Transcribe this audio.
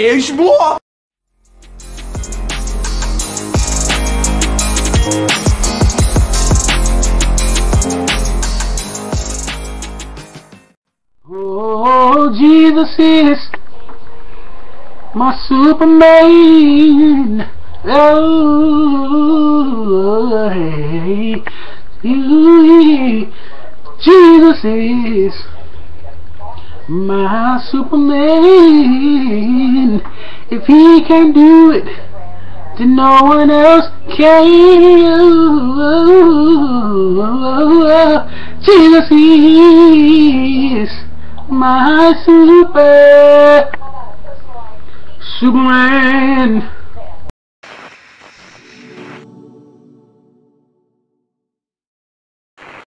mesmo? Oh, Jesus is my Superman. Oh, Jesus is my Superman. If he can do it, then no one else can. Jesus is my super Superman.